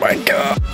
my god.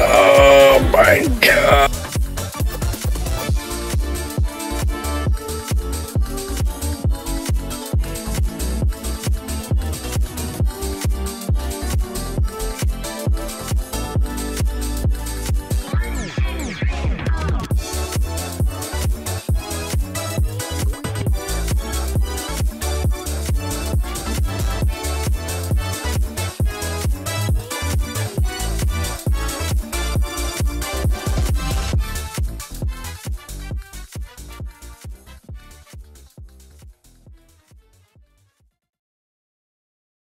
Oh my god.